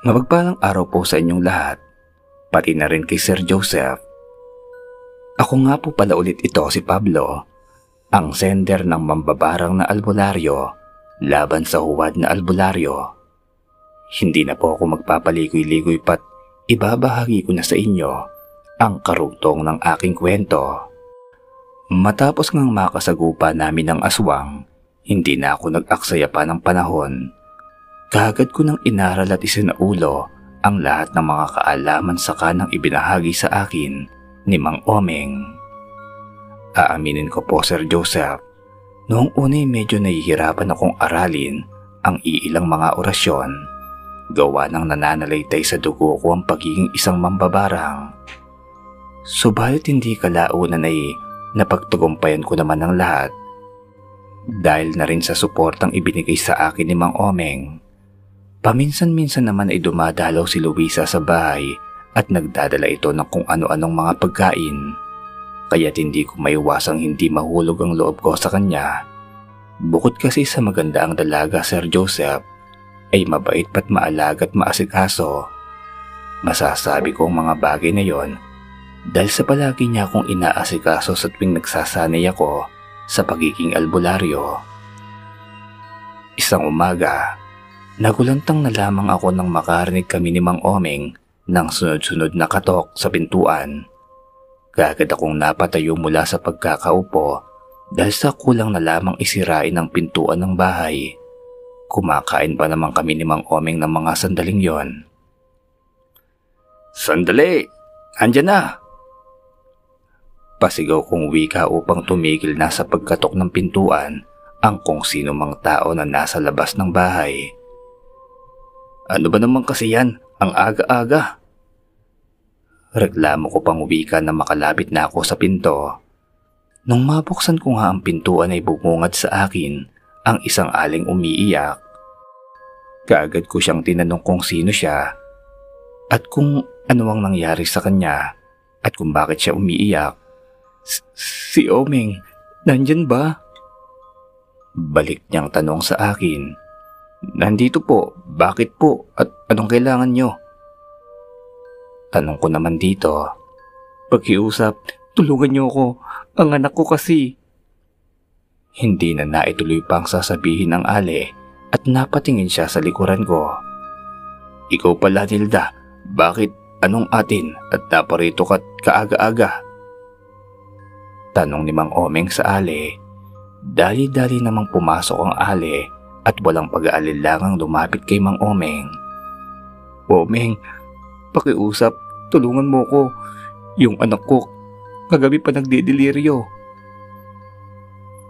Mabagpalang araw po sa inyong lahat, pati na rin kay Sir Joseph. Ako nga po pala ulit ito si Pablo, ang sender ng mambabarang na albularyo laban sa huwad na albularyo. Hindi na po ako magpapaligoy-ligoy pat ibabahagi ko na sa inyo ang karugtong ng aking kwento. Matapos ngang makasagupa namin ng aswang, hindi na ako nag-aksaya pa ng panahon. Kagad ko nang inaral at isinaulo ang lahat ng mga kaalaman sa kanang ibinahagi sa akin ni Mang Omeng. Aaminin ko po Sir Joseph, noong unay medyo nahihirapan akong aralin ang iilang mga orasyon. Gawa ng nananalaytay sa dugo ko ang pagiging isang mambabarang. Subalit hindi kalaunan ay napagtagumpayan ko naman ang lahat. Dahil na rin sa suportang ibinigay sa akin ni Mang Omeng. Paminsan-minsan naman ay dumadalaw si Luisa sa bahay at nagdadala ito ng kung ano-anong mga pagkain. Kaya't hindi ko maiwasang hindi mahulog ang loob ko sa kanya. Bukod kasi sa maganda ang dalaga Sir Joseph, ay mabait pat maalaga at maasikaso. Masasabi ko ang mga bagay na yon dahil sa palagi niya akong inaasikaso sa tuwing nagsasanay ako sa pagiging albularyo. Isang umaga, nagulantang na lamang ako nang makarinig kami ni Mang Omeng ng sunod-sunod na katok sa pintuan. Kagad akong napatayo mula sa pagkakaupo dahil sa kulang na lamang isirain ang pintuan ng bahay. Kumakain pa naman kami ni Mang Omeng ng mga sandaling yon. Sandali! Andyan na! Pasigaw kong wika upang tumigil na sa pagkatok ng pintuan ang kung sino mang tao na nasa labas ng bahay. Ano ba naman kasi yan? Ang aga-aga. Reklamo ko pang wika na makalapit na ako sa pinto. Nung mabuksan ko nga ang pintuan ay bumungad sa akin ang isang aling umiiyak. Kaagad ko siyang tinanong kung sino siya at kung ano ang nangyari sa kanya at kung bakit siya umiiyak. Si Omeng, nandyan ba? Balik niyang tanong sa akin. Nandito po, bakit po at anong kailangan niyo? Tanong ko naman dito. Pakiusap, tulungan niyo ako, ang anak ko kasi. Hindi na naituloy pang sasabihin ng ale at napatingin siya sa likuran ko. Ikaw pala Nilda, bakit anong atin at naparito ka kaaga-aga? Tanong ni Mang Omeng sa ale. Dali-dali namang pumasok ang ale at walang pag-aalilangang lumapit kay Mang Omeng. Omeng, pakiusap, tulungan mo ko. Yung anak ko, kagabi pa nagdideliryo.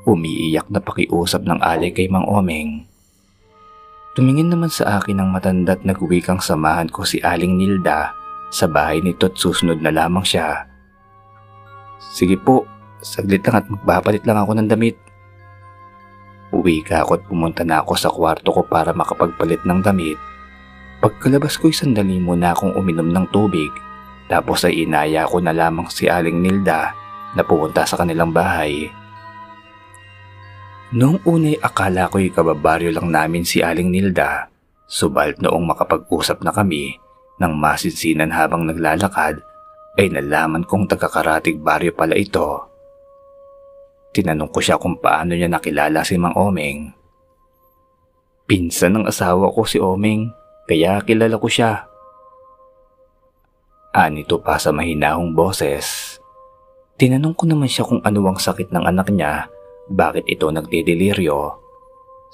Umiiyak na pakiusap ng ale kay Mang Omeng. Tumingin naman sa akin ang matanda't nagwikang samahan ko si Aling Nilda sa bahay nito at susunod na lamang siya. Sige po, Saglit lang at magpapalit lang ako ng damit. Uwi ka ako at pumunta na ako sa kwarto ko para makapagpalit ng damit. Pagkalabas ko'y sandali muna akong uminom ng tubig. Tapos ay inaya ko na lamang si Aling Nilda na pumunta sa kanilang bahay. Noong unay akala ko'y kababaryo lang namin si Aling Nilda. Subalit noong makapag-usap na kami ng masinsinan habang naglalakad ay nalaman kong taga-karatig baryo pala ito. Tinanong ko siya kung paano niya nakilala si Mang Omeng. Pinsan ng asawa ko si Omeng, kaya kilala ko siya. Anito pa sa mahinahong boses. Tinanong ko naman siya kung ano ang sakit ng anak niya, bakit ito nagdideliryo.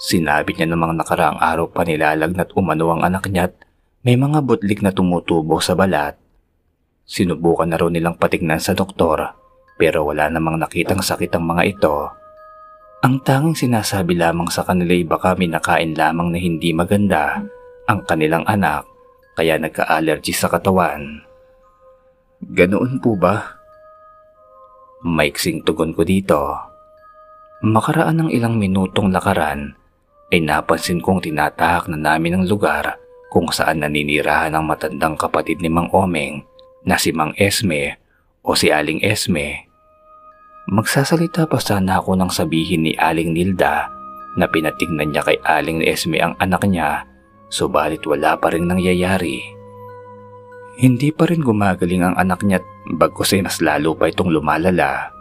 Sinabi niya namang nakaraang araw pa nilalagnat umano ang anak niya at may mga butlik na tumutubo sa balat. Sinubukan na raw nilang patignan sa doktor pero wala namang nakitang sakit ang mga ito. Ang tanging sinasabi lamang sa kanila ay baka minakain lamang na hindi maganda ang kanilang anak kaya nagka-allergy sa katawan. Ganoon po ba? Maiksing tugon ko dito. Makaraan ng ilang minutong lakaran ay napansin kong tinatahak na namin ang lugar kung saan naninirahan ang matandang kapatid ni Mang Omeng na si Mang Esme o si Aling Esme. Magsasalita pa sana ako nang sabihin ni Aling Nilda na pinatignan niya kay Aling Esme ang anak niya subalit wala pa rin nangyayari. Hindi pa rin gumagaling ang anak niya bagkos ay mas lalo pa itong lumalala.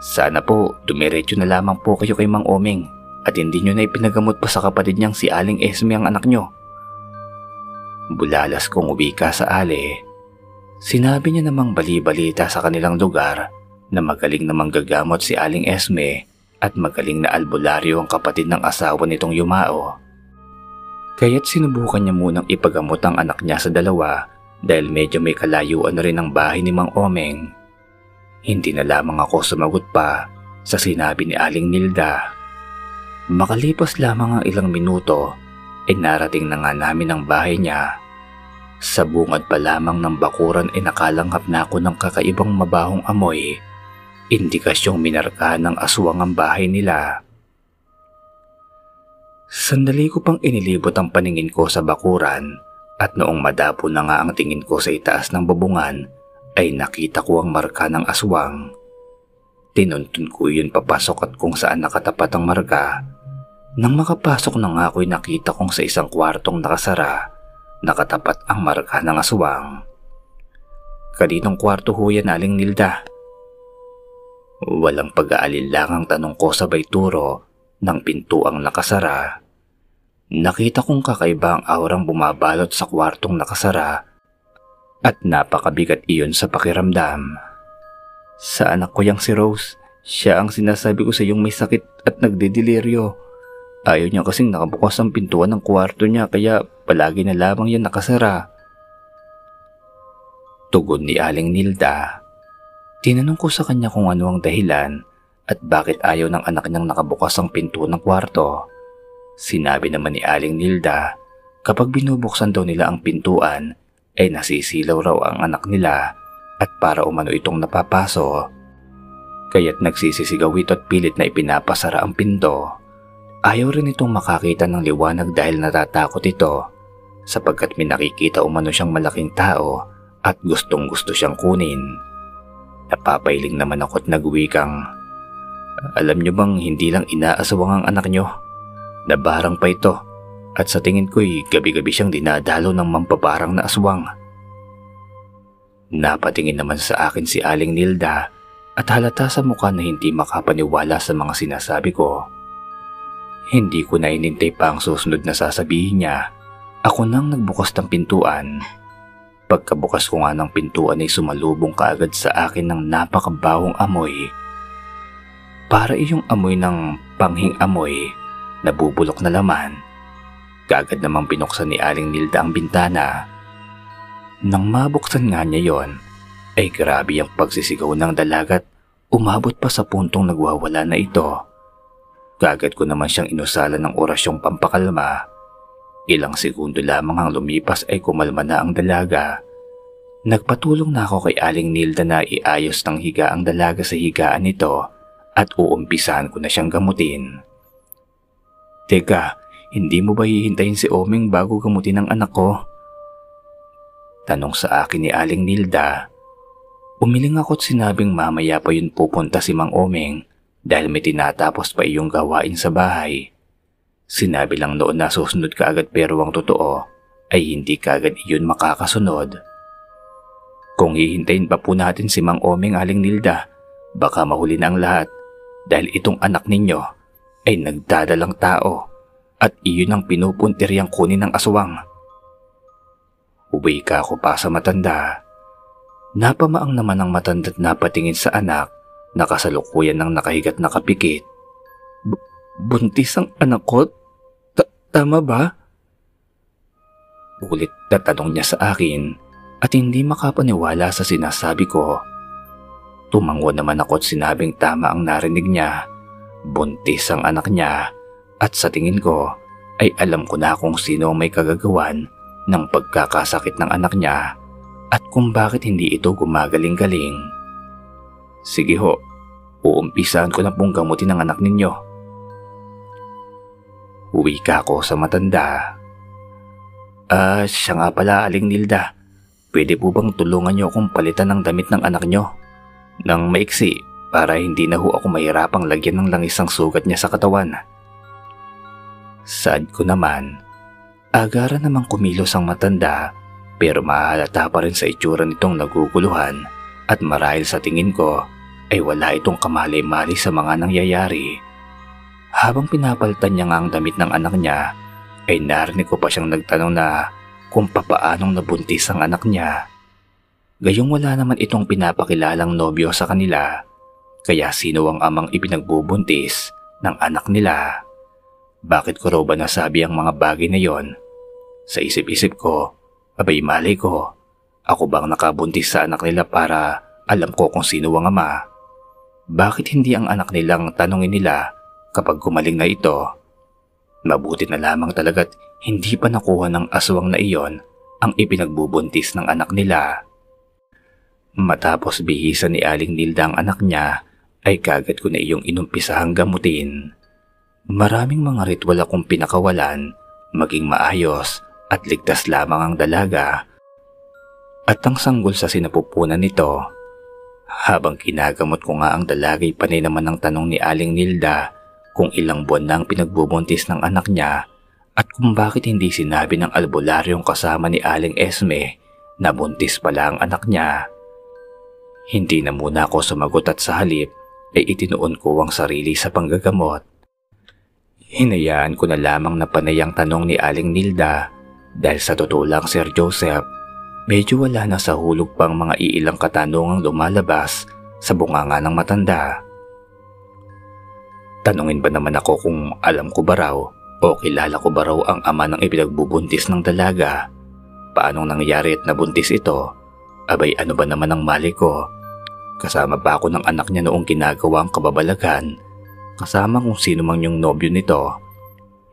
Sana po dumiretso na lamang po kayo kay Mang Oming at hindi nyo na ipinagamot pa sa kapatid niyang si Aling Esme ang anak nyo. Bulalas kong ubika sa ale. Sinabi niya namang bali-balita sa kanilang lugar na magaling na manggagamot si Aling Esme at magaling na albularyo ang kapatid ng asawa nitong Yumao. Kaya't sinubukan niya munang ipagamot ang anak niya sa dalawa dahil medyo may kalayuan na rin ang bahay ni Mang Omeng. Hindi na lamang ako sumagot pa sa sinabi ni Aling Nilda. Makalipas lamang ang ilang minuto ay narating na nga namin ang bahay niya. Sa bungad pa lamang ng bakuran ay nakalanghap na ako ng kakaibang mabahong amoy. Indikasyong minarkahan ng aswang ang bahay nila. Sandali ko pang inilibot ang paningin ko sa bakuran at noong madapo na nga ang tingin ko sa itaas ng babungan, ay nakita ko ang marka ng aswang. Tinuntun ko yun papasok at kung saan nakatapat ang marka. Nang makapasok na nga ako'y nakita kong sa isang kwartong nakasara, nakatapat ang marka ng aswang. Kaninong kwarto ho yan, Aling Nilda? Walang pag-aalinlangang tanong ko sabay turo ng pinto ang nakasara. Nakita kong kakaiba ang aurang bumabalot sa kwartong nakasara at napakabigat iyon sa pakiramdam. Sa anak ko yang si Rose, siya ang sinasabi ko sa iyong may sakit at nagdedelirio. Ayaw niya kasing nakabukas ang pintuan ng kwarto niya kaya palagi na lamang yan nakasara. Tugon ni Aling Nilda. Tinanong ko sa kanya kung ano ang dahilan at bakit ayaw ng anak niyang nakabukas ang pinto ng kwarto. Sinabi naman ni Aling Nilda, kapag binubuksan daw nila ang pintuan, ay nasisilaw raw ang anak nila at para umano itong napapaso. Kaya't nagsisisigaw ito at pilit na ipinapasara ang pinto. Ayaw rin itong makakita ng liwanag dahil natatakot ito sapagkat may umano siyang malaking tao at gustong gusto siyang kunin. Napapailing naman ako at nagwikang, Alam niyo bang hindi lang inaasawang ang anak niyo? Nabarang pa ito at sa tingin ko'y gabi-gabi siyang dinadalo ng mampabarang na aswang. Napatingin naman sa akin si Aling Nilda at halata sa mukha na hindi makapaniwala sa mga sinasabi ko. Hindi ko na inintay pa ang susunod na sasabihin niya. Ako nang nagbukas ng pintuan. Pagkabukas ko nga ng pintuan ay sumalubong kaagad sa akin ng napakabawong amoy. Para iyong amoy ng panghing amoy nabubulok na laman. Kagad namang binuksan ni Aling Nilda ang bintana. Nang mabuksan nga niya yon, ay grabe ang pagsisigaw ng dalagat umabot pa sa puntong nagwawala na ito. Kagad ko naman siyang inusala ng orasyong pampakalma. Ilang segundo lamang ang lumipas ay kumalma na ang dalaga. Nagpatulong na ako kay Aling Nilda na iayos ng higa ang dalaga sa higaan nito at uumpisahan ko na siyang gamutin. Teka, hindi mo ba hihintayin si Oming bago gamutin ang anak ko? Tanong sa akin ni Aling Nilda. Umiling ako at sinabing mamaya pa yun pupunta si Mang Oming dahil may tinatapos pa iyong gawain sa bahay. Sinabi lang noon na susunod ka agad pero ang totoo ay hindi ka agad iyon makakasunod. Kung hihintayin pa po natin si Mang Oming Aling Nilda, baka mahuli na ang lahat dahil itong anak ninyo ay nagdadalang tao at iyon ang pinupuntiryang kunin ng aswang. Uwi ka ako pa sa matanda. Napamaang naman ang matanda't napatingin sa anak na kasalukuyan ng nakahigat na kapikit. B- buntis ang anak ko? Tama ba? Ulit na tanong niya sa akin at hindi makapaniwala sa sinasabi ko. Tumango naman ako at sinabing tama ang narinig niya Buntis ang anak niya at sa tingin ko ay alam ko na kung sino may kagagawan ng pagkakasakit ng anak niya at kung bakit hindi ito gumagaling-galing. Sige ho, uumpisahan ko na pong gamutin ang anak ninyo. Uwi ka ako sa matanda. Ah, uh, siya nga pala aling Nilda. Pwede po bang tulungan niyo akong palitan ng damit ng anak niyo? Nang maiksi para hindi na ho ako mahirapang lagyan ng langis ang sugat niya sa katawan. Sad ko naman, Agara namang kumilos ang matanda pero mahalata pa rin sa itsura nitong naguguluhan at marahil sa tingin ko ay wala itong kamali-mali sa mga nangyayari. Habang pinapalitan niya nga ang damit ng anak niya, ay narinig ko pa siyang nagtanong na kung papaanong nabuntis ang anak niya. Gayong wala naman itong pinapakilalang nobyo sa kanila, kaya sino ang amang ipinagbubuntis ng anak nila? Bakit ko raw ba nasabi ang mga bagay na yon? Sa isip-isip ko, abay malay ko, ako bang nakabuntis sa anak nila para alam ko kung sino ang ama? Bakit hindi ang anak nilang tanongin nila kapag gumaling na ito? Mabuti na lamang talaga't hindi pa nakuha ng aswang na iyon ang ipinagbubuntis ng anak nila. Matapos bihisan ni Aling Nilda ang anak niya, ay kagad ko na iyong inumpisahang gamutin. Maraming mga ritual akong pinakawalan, maging maayos at ligtas lamang ang dalaga. At ang sanggol sa sinapupunan nito habang kinagamot ko nga ang dalagay panay naman ng tanong ni Aling Nilda kung ilang buwan na ang pinagbubuntis ng anak niya at kung bakit hindi sinabi ng albularyong kasama ni Aling Esme na buntis pala ang anak niya. Hindi na muna ako sumagot at sa halip ay itinuon ko ang sarili sa panggagamot. Hinayaan ko na lamang na panay ang tanong ni Aling Nilda dahil sa totoo lang Sir Joseph Medyo wala na sa hulog pang mga iilang katanungang lumalabas sa bunganga ng matanda. Tanungin ba naman ako kung alam ko ba raw o kilala ko ba raw ang ama ng ipinagbubuntis ng dalaga? Paanong nangyari at nabuntis ito? Abay ano ba naman ang mali ko? Kasama ba ako ng anak niya noong ginagawa ang kababalagan? Kasama kung sino mang yung nobyo nito?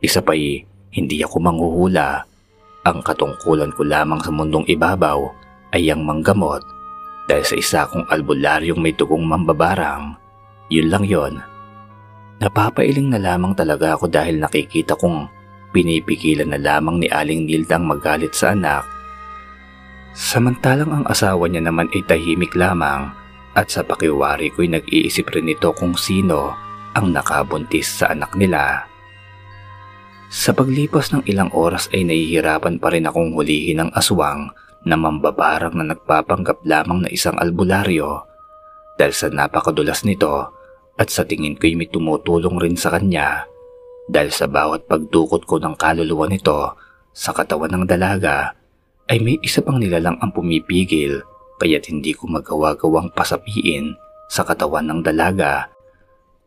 Isa pa'y hindi ako manghuhula ang katungkulan ko lamang sa mundong ibabaw ay ang manggamot dahil sa isa kong albularyong may tugong mambabarang. Yun lang yon. Napapailing na lamang talaga ako dahil nakikita kong pinipigilan na lamang ni Aling Nildang magalit sa anak. Samantalang ang asawa niya naman ay tahimik lamang at sa pakiwari ko'y nag-iisip rin ito kung sino ang nakabuntis sa anak nila. Sa paglipas ng ilang oras ay nahihirapan pa rin akong hulihin ang aswang na mambabarang na nagpapanggap lamang na isang albularyo dahil sa napakadulas nito at sa tingin ko'y may tumutulong rin sa kanya dahil sa bawat pagdukot ko ng kaluluwa nito sa katawan ng dalaga ay may isa pang nilalang ang pumipigil kaya't hindi ko magawa-gawang pasapiin sa katawan ng dalaga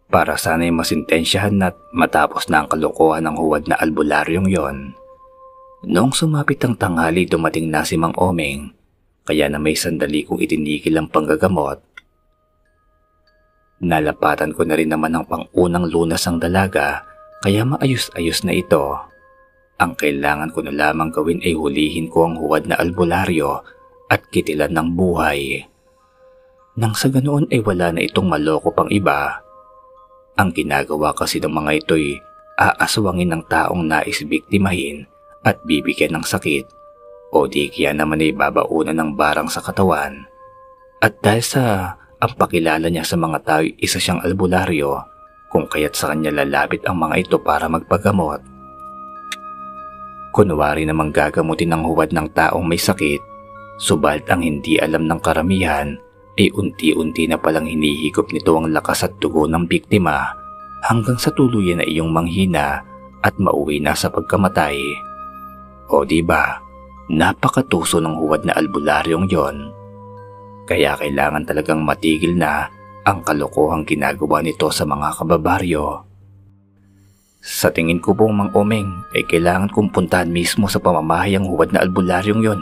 para sana'y masintensyahan na matapos na ang kalokohan ng huwad na albularyong yon. Noong sumapit ang tanghali dumating na si Mang Omeng, kaya na may sandali kong itinigil ang panggagamot. Nalapatan ko na rin naman ang pangunang lunas ang dalaga kaya maayos-ayos na ito. Ang kailangan ko na lamang gawin ay hulihin ko ang huwad na albularyo at kitilan ng buhay. Nang sa ganoon ay wala na itong maloko pang iba ang ginagawa kasi ng mga ito'y aaswangin ng taong nais biktimahin at bibigyan ng sakit o di kaya naman ay babaunan ng barang sa katawan. At dahil sa ang pakilala niya sa mga tao isa siyang albularyo kung kaya't sa kanya lalapit ang mga ito para magpagamot. Kunwari namang gagamutin ng huwad ng taong may sakit, subalit ang hindi alam ng karamihan ay unti-unti na palang hinihigop nito ang lakas at dugo ng biktima hanggang sa tuluyan na iyong manghina at mauwi na sa pagkamatay. O di ba, napakatuso ng huwad na albularyong yon. Kaya kailangan talagang matigil na ang kalokohang ginagawa nito sa mga kababaryo. Sa tingin ko pong Mang Omeng ay kailangan kong puntahan mismo sa pamamahayang huwad na albularyong yon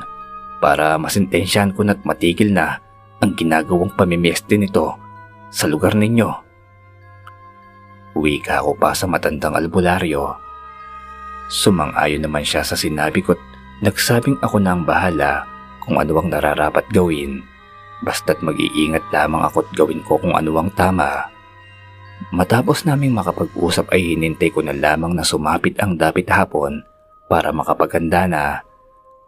para masintensyahan ko na't matigil na ang ginagawang pamimieste nito sa lugar ninyo. Wika ako pa sa matandang albularyo. Sumang-ayon naman siya sa sinabi ko't nagsabing ako na ang bahala kung ano ang nararapat gawin. Basta't mag-iingat lamang ako't gawin ko kung ano ang tama. Matapos naming makapag-usap ay hinintay ko na lamang na sumapit ang dapit hapon para makapaganda na.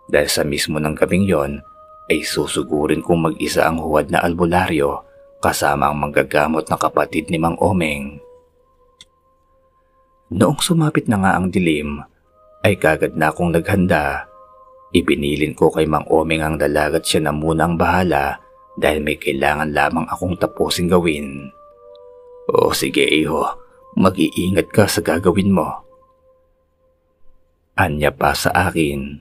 Dahil sa mismo ng gabing yon ay susugurin kong mag-isa ang huwad na albularyo kasama ang manggagamot na kapatid ni Mang Omeng. Noong sumapit na nga ang dilim, ay ay kagad na akong naghanda. Ibinilin ko kay Mang Omeng ang dalagat siya na muna ang bahala dahil may kailangan lamang akong tapusin gawin. O sige iho, mag-iingat ka sa gagawin mo. Anya pa sa akin.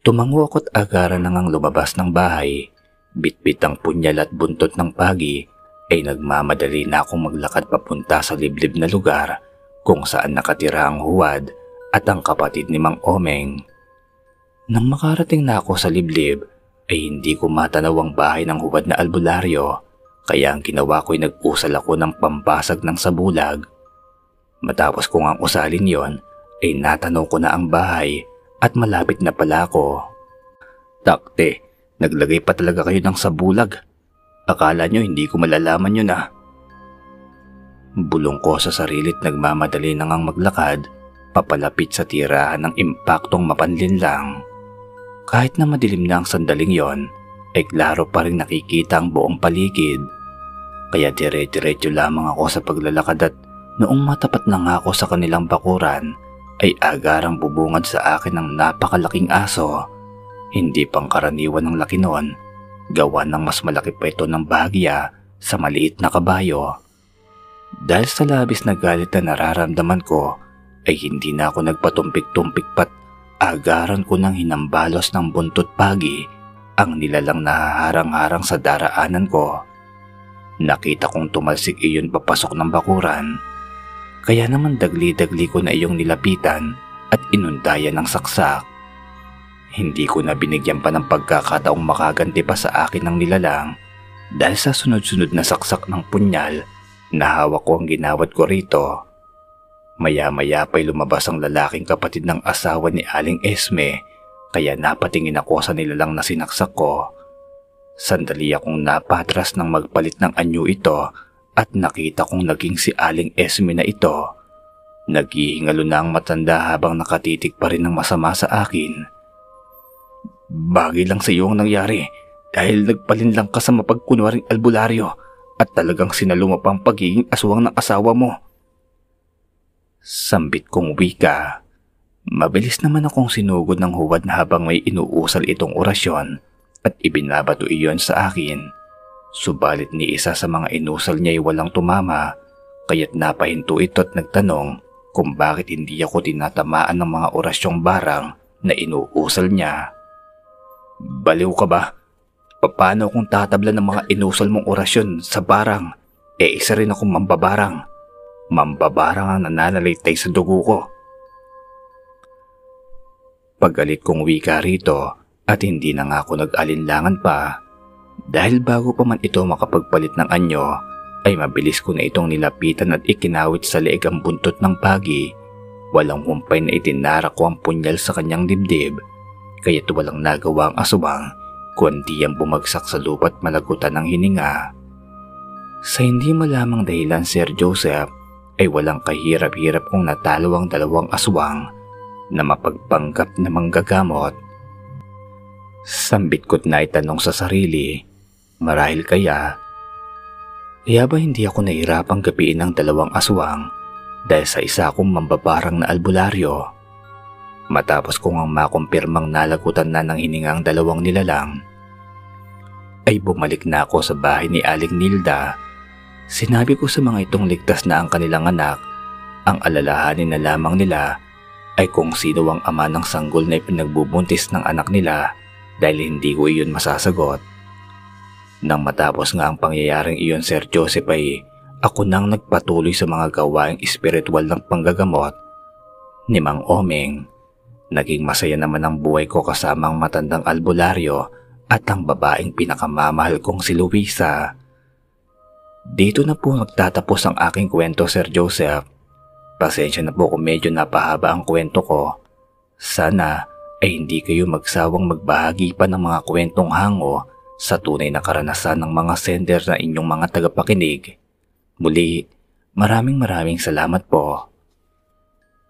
Tumango ako't agaran nang ang lumabas ng bahay. Bitbit ang punyal at buntot ng pagi ay nagmamadali na akong maglakad papunta sa liblib na lugar kung saan nakatira ang huwad at ang kapatid ni Mang Omeng. Nang makarating na ako sa liblib, ay hindi ko matanaw ang bahay ng huwad na albularyo, kaya ang ginawa ko ay nag-usal ako ng pambasag ng sabulag. Matapos kong ang usalin yon, ay natanaw ko na ang bahay at malapit na pala ako. Takte, naglagay pa talaga kayo ng sabulag. Akala nyo hindi ko malalaman yun ah. Bulong ko sa sarilit nagmamadali nang ang maglakad papalapit sa tirahan ng impaktong mapanlin lang. Kahit na madilim na ang sandaling yon, ay klaro pa rin nakikita ang buong paligid. Kaya dire-diretso lamang ako sa paglalakad at noong matapat na nga ako sa kanilang bakuran, ay agarang bubungad sa akin ng napakalaking aso. Hindi pangkaraniwan ng laki noon, gawa ng mas malaki pa ito ng bahagya sa maliit na kabayo. Dahil sa labis na galit na nararamdaman ko, ay hindi na ako nagpatumpik-tumpik pat agaran ko ng hinambalos ng buntot pagi ang nilalang nahaharang-harang sa daraanan ko. Nakita kong tumalsik iyon papasok ng bakuran. Kaya naman dagli-dagli ko na iyong nilapitan at inundayan ng saksak. Hindi ko na binigyan pa ng pagkakataong makaganti pa sa akin ng nilalang dahil sa sunod-sunod na saksak ng punyal na ko ang ginawat ko rito. Maya-maya pa'y lumabas ang lalaking kapatid ng asawa ni Aling Esme kaya napatingin ako sa nilalang na sinaksak ko. Sandali akong napatras nang magpalit ng anyo ito at nakita kong naging si Aling Esme na ito. Naghihingalo na ang matanda habang nakatitig pa rin ng masama sa akin. Bagay lang sa iyo ang nangyari dahil nagpalin lang ka sa mapagkunwaring albularyo at talagang sinaluma pa ang pagiging aswang ng asawa mo. Sambit kong wika. Mabilis naman akong sinugod ng huwad na habang may inuusal itong orasyon at ibinabato iyon sa akin. Subalit ni isa sa mga inusal niya ay walang tumama kaya't napahinto ito at nagtanong kung bakit hindi ako tinatamaan ng mga orasyong barang na inuusal niya. Baliw ka ba? Paano kung tatabla ng mga inusal mong orasyon sa barang? Eh isa rin akong mambabarang. Mambabarang ang nananalitay sa dugo ko. Pagalit kong wika rito at hindi na nga ako nag-alinlangan pa dahil bago pa man ito makapagpalit ng anyo ay mabilis ko na itong nilapitan at ikinawit sa leeg ang buntot ng pagi. Walang humpay na itinara ko ang punyal sa kanyang dibdib kaya't walang nagawa ang asubang kundi ang bumagsak sa lupa at malagutan ng hininga. Sa hindi malamang dahilan Sir Joseph ay walang kahirap-hirap kung natalo ang dalawang aswang na mapagpanggap na manggagamot. Sambit ko't na itanong sa sarili, marahil kaya, kaya ba hindi ako nahirapang gapiin ng dalawang aswang dahil sa isa akong mambabarang na albularyo? Matapos kong ang makumpirmang nalagutan na ng hiningang dalawang nilalang, ay bumalik na ako sa bahay ni Aling Nilda Sinabi ko sa mga itong ligtas na ang kanilang anak, ang alalahanin na lamang nila ay kung sino ang ama ng sanggol na ipinagbubuntis ng anak nila dahil hindi ko iyon masasagot. Nang matapos nga ang pangyayaring iyon Sir Joseph ay ako nang nagpatuloy sa mga gawaing espiritual ng panggagamot ni Mang Omeng. Naging masaya naman ang buhay ko kasama ang matandang albularyo at ang babaeng pinakamamahal kong si Luisa. Dito na po magtatapos ang aking kwento Sir Joseph. Pasensya na po kung medyo napahaba ang kwento ko. Sana ay hindi kayo magsawang magbahagi pa ng mga kwentong hango sa tunay na karanasan ng mga sender na inyong mga tagapakinig. Muli, maraming maraming salamat po.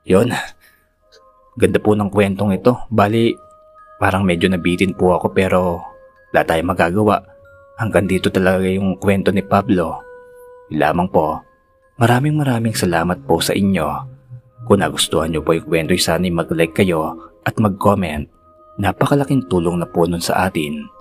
Yon, ganda po ng kwentong ito. Bali, parang medyo nabitin po ako pero wala tayong magagawa. Hanggang dito talaga yung kwento ni Pablo. Lamang po, maraming maraming salamat po sa inyo. Kung nagustuhan nyo po yung kwento, sana'y mag-like kayo at mag-comment. Napakalaking tulong na po nun sa atin